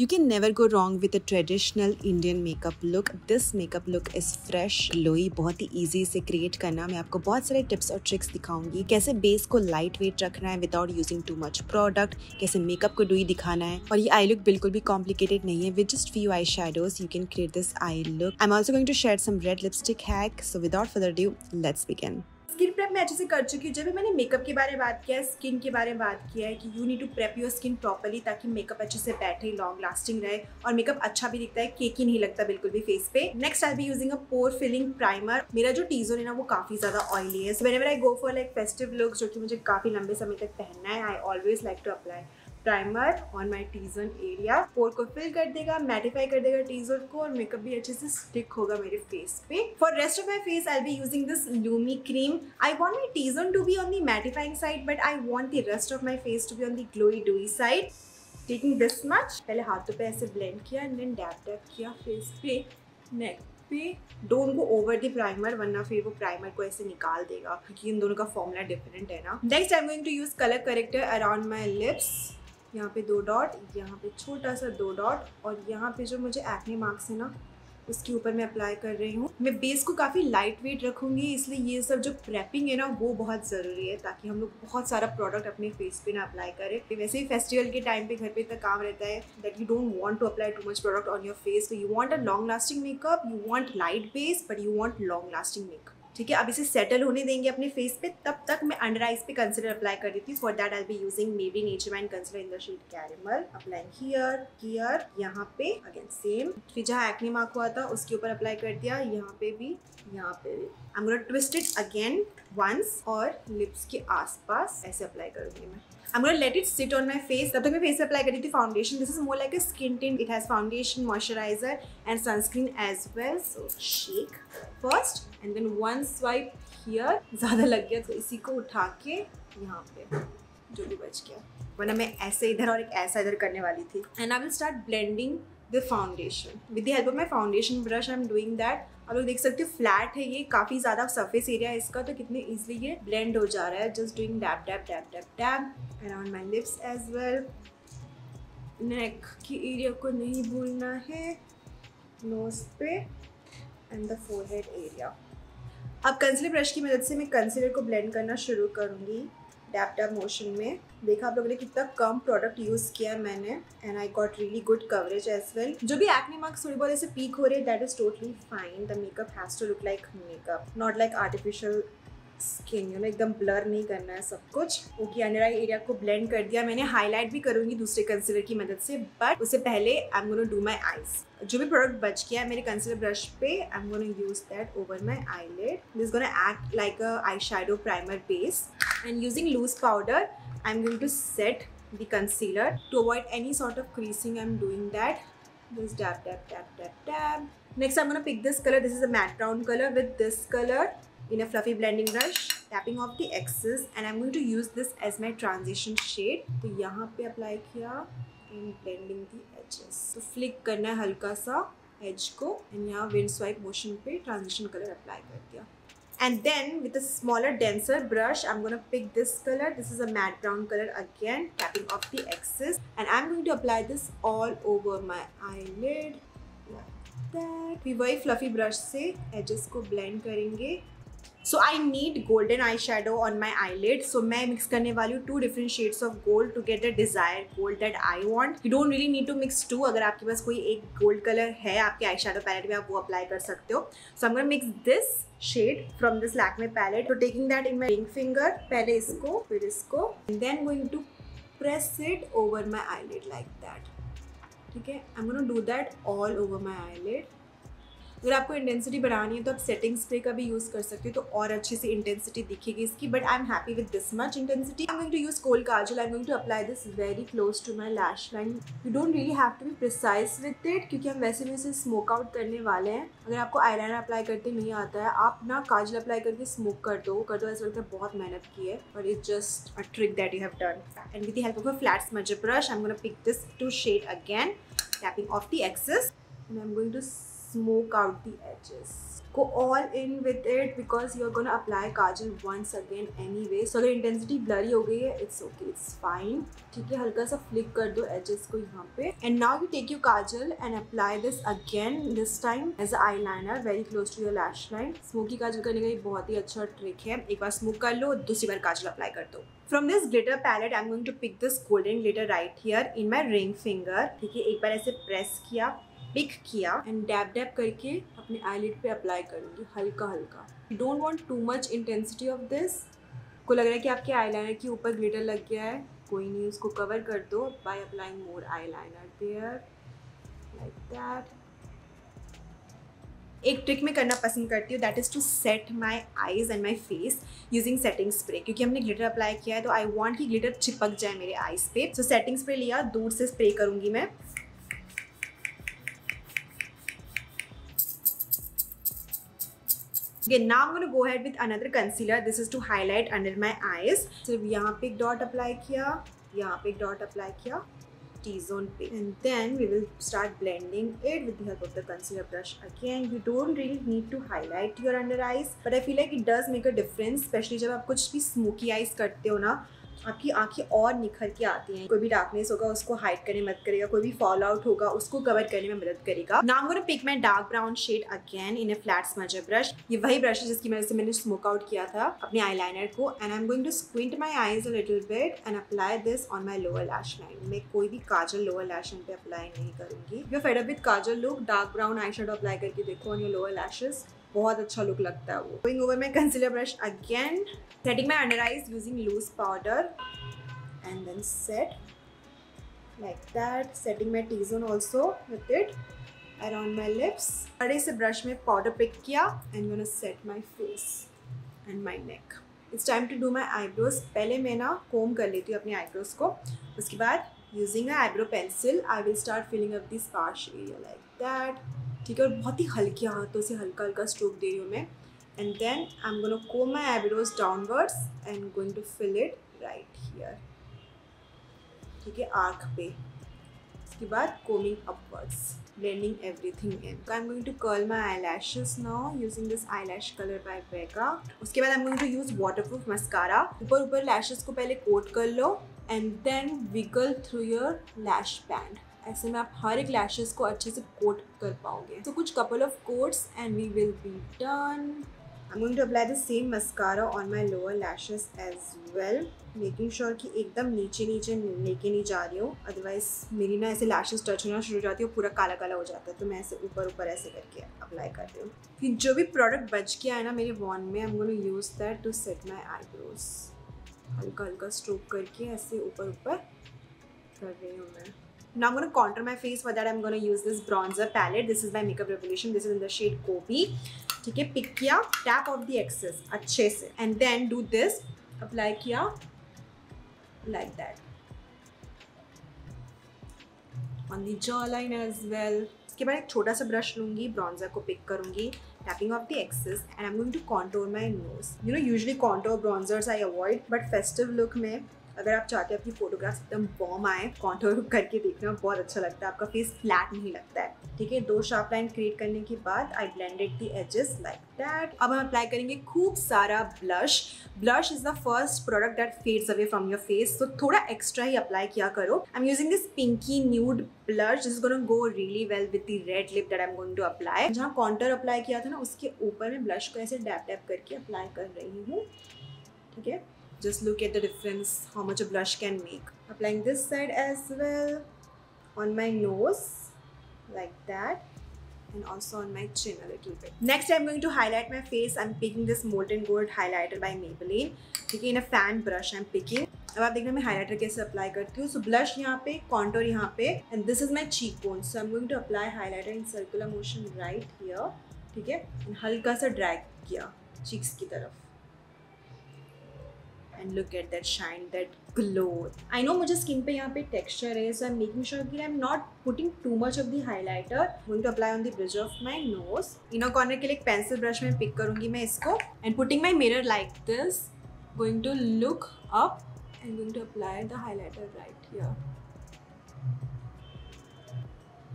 You can never go wrong with a traditional Indian makeup look. This makeup look is fresh, glowy, बहुत ही easy से create करना। मैं आपको बहुत सारे tips और tricks दिखाऊँगी। कैसे बेस को लाइट वेट रखना है without using too much product कैसे मेकअप को डुई दिखाना है? और ये आई लुक बिल्कुल भी कॉम्प्लिकेटेड नहीं है। With just few eye shadows you can create this eye look I am also going to share some red lipstick hack so without further ado let's begin skin prep मैं अच्छे से कर चुकी हूँ। जब भी मैंने मेकअप के बारे में बात किया है स्किन के बारे में बात किया है कि you need to prep your skin properly ताकि मेकअप अच्छे से बैठे लॉन्ग लास्टिंग रहे और मेकअप अच्छा भी दिखता है केक नहीं लगता बिल्कुल भी फेस पे। Next I be using a pore filling primer मेरा जो टीजोन है ना, वो काफ़ी ज़्यादा ऑयली है। When I go for like festive looks जो कि मुझे काफ़ी लंबे समय तक पहनना है I always like to apply primer on my T zone area pore को फिल कर देगा मैटिफाई कर देगा टी जोन को और मेकअप भी अच्छे से स्टिक होगा मेरे फेस पे for rest of my face I be using this Lumi cream I want my T zone to be on the mattifying side but I want the rest of my face to be on the glowy dewy side taking this much पहले हाथों पे ऐसे blend किया and then dab dab किया face पे neck पे don't go over the primer वरना फिर वो प्राइमर को ऐसे निकाल देगा क्योंकि इन दोनों का फॉर्मूला डिफरेंट है ना next I am going to use colour corrector around my lips यहाँ पे दो डॉट, यहाँ पे छोटा सा दो डॉट और यहाँ पे जो मुझे एक्ने मार्क्स है ना उसके ऊपर मैं अप्लाई कर रही हूँ। मैं बेस को काफ़ी लाइट वेट रखूँगी, इसलिए ये सब जो प्रेपिंग है ना, वो बहुत ज़रूरी है ताकि हम लोग बहुत सारा प्रोडक्ट अपने फेस पे ना अप्लाई करें। वैसे ही फेस्टिवल के टाइम पे घर पे इतना काम रहता है that you don't want to apply too much product on your face you want a long lasting makeup you want light base but you want long lasting makeup ठीक है? अब इसे सेटल होने देंगे अपने फेस पे, तब तक मैं अंडर आइज़ पे कंसिलर अप्लाई कर देती हूँ। For that I be using maybe nature man concealer in the shade caramel applying here here यहाँ पे अगेन सेम फिर जहाँ एक्ने मार्क हुआ था, उसके ऊपर अप्लाई कर दिया। यहाँ पे भी, यहाँ पे भी। I am twist it again once और लिप्स के आसपास ऐसे अप्लाई करूँगी मैं। I'm gonna let it sit on my face. तब तक मैं face पे apply कर रही थी foundation. This is more like a skin tint. It has foundation, moisturizer and sunscreen as well. So shake first and then one swipe here. ज़्यादा लग गया तो इसी को उठा के यहाँ पे जो भी बच गया वरना मैं ऐसे इधर और एक ऐसा इधर करने वाली थी and I will start blending the foundation with the help of my foundation brush I am doing that आप लोग देख सकते हो फ्लैट है ये काफ़ी ज़्यादा सरफेस एरिया है इसका तो कितने ईजिली ये ब्लेंड हो जा रहा है just doing dab dab dab dab dab around my lips as well neck की एरिया को नहीं भूलना है. नोज़ पे एंड द फोरहेड एरिया अब कंसिलर ब्रश की मदद से मैं कंसिलर को ब्लेंड करना शुरू करूँगी. डैप डैप मोशन में. देखा आप लोगों ने कितना कम प्रोडक्ट यूज़ किया मैंने. And I got really good coverage as well जो भी एक्ने मार्क्स थोड़ी बहुत ऐसे पीक हो रहे हैं that is totally fine the makeup has to look like makeup not like artificial skin you know एकदम ब्लर नहीं करना है सब कुछ। ओके अंडर आई एरिया को ब्लेंड कर दिया। मैंने हाईलाइट भी करूँगी दूसरे कंसिलर की मदद से बट उससे पहले I am gonna do my eyes जो भी प्रोडक्ट बच गया है मेरे कंसिलर ब्रश पे I am gonna use that over my eyelid this gonna act like a eye primer base and using loose powder I am going to set the concealer to avoid any sort of creasing I am doing that this dab dab dab dab dab next I am gonna pick this colour this is a matte brown colour with this colour in a fluffy blending brush tapping off the excess and I'm going to use this as my transition shade तो यहाँ पे apply किया and blending the edges तो flick करना है हल्का सा edge को and यहाँ wind swipe motion पे transition color अप्लाई कर दिया and then with a smaller denser brush i'm going to pick this color this is a matte brown color again tapping off the excess and i'm going to apply this all over my eyelid like that फिर वही fluffy brush से edges को blend करेंगे so I need golden eye shadow on my eyelid so मैं mix करने वाली हूँ two different shades of gold to get the desire gold that I want you don't really need to mix two अगर आपके पास कोई एक gold colour है आपके आई शेडो पैलेट में, आप वो अप्लाई कर सकते हो. So I'm mix this shade from this Lakme palette तो taking that in my ring finger पहले इसको, फिर इसको then going to press it over my eyelid like that ठीक है? I am do that all over my eyelid अगर आपको intensity बढ़ानी है तो आप सेटिंग स्प्रे का भी यूज़ कर सकते हो तो और अच्छे से इंटेंसिटी दिखेगी इसकी। But I am happy with this much intensity I am going to use kohl kajal I am going to apply this very close to my lash line you don't really have to be precise with it क्योंकि हम वैसे भी इसे smoke out करने वाले हैं। अगर आपको आईलाइनर अप्लाई करते नहीं आता है, आप ना काजल अप्लाई करके स्मोक कर दो। कर दो ऐसा लगता है बहुत मेहनत की है और it just a trick that you have done and with the help of a flat smudger brush I am gonna pick this two shade again tapping off the excess. And I'm going to smoke out the edges. Go all in with it because you're gonna apply kajal once again anyway. So, अगर intensity blurry हो गई है it's okay it's fine ठीक है, हल्का सा flick कर दो एजेस को यहाँ पे. And now you take you kajal and apply this again this time as eyeliner very close to your lash line smoky kajal करने का एक बहुत ही अच्छा ट्रिक है. एक बार स्मोक कर लो, दूसरी बार काजल अप्लाई कर दो. From this glitter palette I am going to pick this golden glitter right here in my ring finger ठीक है, एक बार ऐसे प्रेस किया. पिक किया एंड डैप डैप करके अपने आईलिड पे अप्लाई करूँगी, हल्का हल्का। Don't want too much intensity of this को लग रहा है कि आपके आईलाइनर के ऊपर ग्लिटर लग गया है। कोई नहीं, उसको कवर कर दो by applying more eyeliner there like that एक ट्रिक मैं करना पसंद करती हूँ that is to set my eyes and my face using setting spray क्योंकि हमने ग्लिटर अप्लाई किया है तो आई वॉन्ट कि ग्लिटर चिपक जाए मेरे आईज पे। सो सेटिंग स्प्रे लिया, दूर से स्प्रे करूँगी मैं। Okay, now I'm going to go ahead with another concealer. This is to highlight under my eyes. So यहाँ पे एक dot apply किया, यहाँ पे एक dot apply किया, T-zone पे. And then we will start blending it with the help of the concealer brush. Again, you don't really need to highlight your under eyes, but I feel like it does make a difference, especially जब आप कुछ भी smoky eyes करते हो ना आपकी आँखें और निखर के आती हैं। कोई भी डार्कनेस होगा, उसको हाइड करने में मदद करेगा। कोई भी फॉल आउट होगा, उसको कवर करने में मदद करेगा। नाम gonna pick my dark brown shade again in a flat smudger brush ये वही ब्रश है जिसकी वजह से मैंने स्मोक आउट किया था अपने आई लाइनर को। And I am going to squint my eyes little bit and apply this on my lower lash line मैं कोई भी काजल लोअर लैश लाइन पे अप्लाई नहीं करूँगी। You fade up with kajal look dark brown eye apply करके देखो on your lower lashes बहुत अच्छा लुक लगता है वो। Going over my concealer brush again setting my under eyes using loose powder and then set like that setting my T-zone also with it around my lips बड़े से brush में powder pick किया। And gonna set my face and my neck it's time to do my eyebrows पहले मैं ना कोम कर लेती हूँ अपने आईब्रोज को। उसके बाद using a eyebrow pencil I will start filling up this sparse area like that ठीक है, और बहुत ही हल्के हाथों से हल्का हल्का स्ट्रोक दे रही हूँ मैं। And then I am gonna go my eyebrows downwards and going to fill it right here ठीक है आर्क पे। उसके बाद coming upwards blending everything in तो I am going to curl my eyelashes now using this eyelash curler by Vega उसके बाद I am going to use waterproof mascara ऊपर ऊपर लैशेज को पहले कोट कर लो and then wiggle through your lash band ऐसे में आप हर एक लैशेस को अच्छे से कोट कर पाओगे। तो कुछ couple of coats and we will be done I'm going to apply the same mascara on my lower lashes as well, making sure कि एकदम नीचे नीचे लेके नहीं जा रही हूँ। अदरवाइज़ मेरी ना ऐसे लैशेस टच होना शुरू हो जाती है पूरा काला काला हो जाता है। तो मैं ऐसे ऊपर ऊपर ऐसे करके अप्लाई करती हूँ। फिर जो भी प्रोडक्ट बच गया है ना मेरे वॉन में I am use that to set my eyebrows हल्का हल्का स्ट्रोक करके ऐसे ऊपर ऊपर कर रही हूँ मैं। Now I'm going to contour my face. For that, I'm going to use this bronzer palette. This is by Makeup Revolution. This is in the shade Kopi. ठीक है पिक किया टैप ऑफ़ द एक्सेस अच्छे से and then do this apply किया like that on the jawline as well इसके बाद एक छोटा सा ब्रश लूँगी ब्रॉन्जर को पिक करूँगी tapping off the excess and I'm going to contour my nose. You know usually contour bronzers I avoid but festive look में अगर आप चाहते हैं अपनी फोटोग्राफ्स एकदम बॉम आए कॉन्टोर करके देखना, बहुत अच्छा लगता है। आपका फेस फ्लैट नहीं लगता है। ठीक है? दो शार्प लाइन क्रिएट करने के बाद I blended the edges like that अब हम अप्लाई करेंगे खूब सारा blush blush is the first product that fades away from your face तो थोड़ा एक्स्ट्रा ही अप्लाई किया करो। I am using this pinky nude blush is gonna go really well with the red lip that I am going to apply जहाँ contour apply किया था ना, उसके ऊपर मैं ब्लश को ऐसे डैप डैप करके अप्लाई कर रही हूँ। ठीक है? Just look at the difference how much a blush can make applying this side as well on my nose like that and also on my chin a little bit. Next I'm going to highlight my face. I'm picking this Molten Gold highlighter by Maybelline. ठीक है in a fan brush I am अब आप देखना मैं highlighter कैसे apply करती हूँ सो blush यहाँ पे कॉन्टोर यहाँ पे and this is my cheekbone so I am going to apply highlighter in circular motion right here ठीक है हल्का सा ड्रैग किया चीक्स की तरफ़ and look at that shine that glow I know मुझे स्किन पे यहाँ पे टेक्सचर है so I am making sure कि I am not putting too much of the highlighter going to apply on the bridge of my nose inner corner के लिए एक pencil brush में पिक करूँगी मैं इसको. And putting my mirror like this going to look up and going to apply the highlighter right here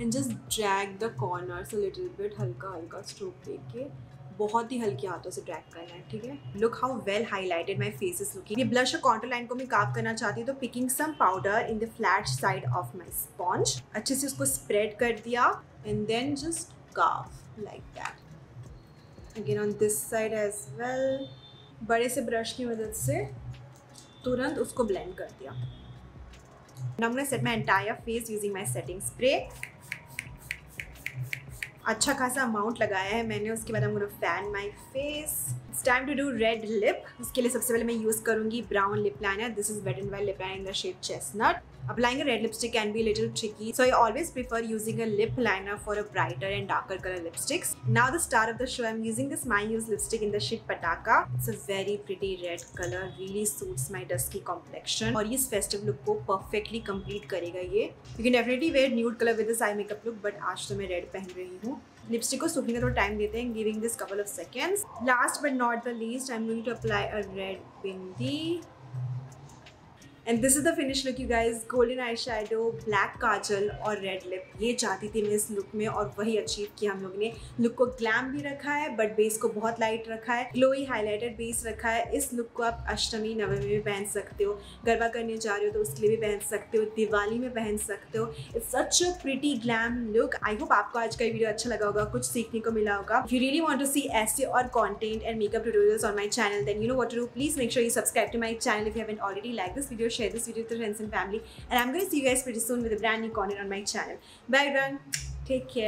and just drag the corners a little bit हल्का हल्का stroke देके. बहुत ही हल्के हाथों से ड्रैग करना है, ठीक है? Look how well highlighted my face is looking ये ब्लश और कॉन्टर लाइन को मैं काफ करना चाहती हूँ तो picking some powder in the flat side of my sponge अच्छे से उसको स्प्रेड कर दिया and then just cuff like that again on this side as well बड़े से ब्रश की मदद से तुरंत उसको ब्लेंड कर दिया। To set my entire face using my setting spray. अच्छा खासा अमाउंट लगाया है मैंने, उसके बाद हम fan my face it's time to do red lip उसके लिए सबसे पहले मैं यूज़ करूँगी brown lip liner this is Wet and Wild lip liner in the shape chestnut Applying a red lipstick can be a little tricky, so I always prefer using a lip liner for a brighter and darker color lipsticks. Now the star of the show, I'm using this My Use lipstick in the shade Pataka. It's a very pretty red color, really suits my dusky complexion और इस festive look को perfectly complete करेगा ये. You can definitely wear nude color with this eye makeup look, but आज तो मैं red पहन रही हूँ. लिपस्टिक को सूखने का थोड़ा टाइम देते हैं giving this couple of seconds last but not the least I am going to apply a red bindi and this is the finish look you guys golden eye shadow black kajal और red lip ये चाहती थी मैं इस look में और वही achieve किया हम लोग ने. लुक को ग्लैम भी रखा है बट बेस को बहुत लाइट रखा है. ग्लोई हाईलाइटेड बेस रखा है. इस लुक को आप अष्टमी, नवमी में पहन सकते हो. गरबा करने जा रहे हो तो उसके लिए भी पहन सकते हो. दिवाली में पहन सकते हो. It's such a pretty glam look I hope आपको आज का वीडियो अच्छा लगा होगा. कुछ सीखने को मिला होगा. You really want to see ऐसे और content and makeup tutorials on my channel then you know what to please make sure you subscribe to my channel if you haven't already like this video share this video your friends and family. And I'm going to see you guys pretty soon with a brand new content on my channel. Bye everyone. Take care.